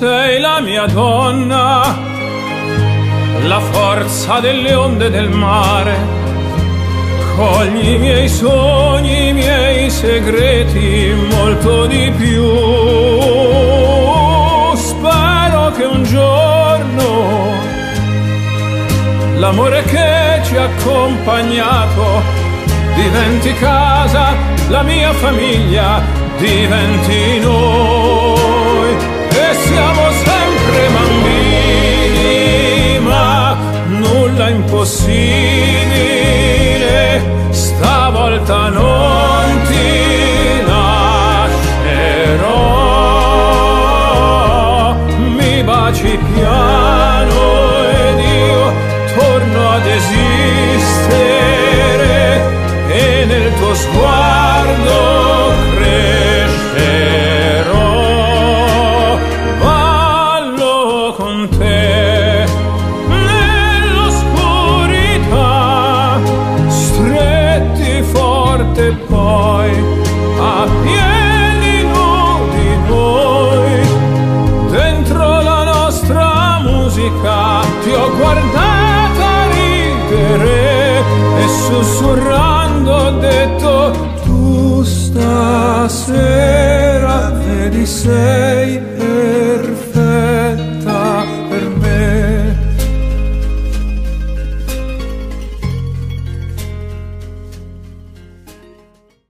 la mia donna, la forza delle onde del mare. Cogli i miei sogni, i miei segreti, molto di più. Spero che un giorno l'amore che ci ha accompagnato diventi casa, la mia famiglia diventi noi impossibile, stavolta non ti lascerò, mi baci piano ed io torno ad esistere e nel tuo sguardo Dentro la nostra musica ti ho guardata ridere e sussurrando ho detto tu stasera vedi sei e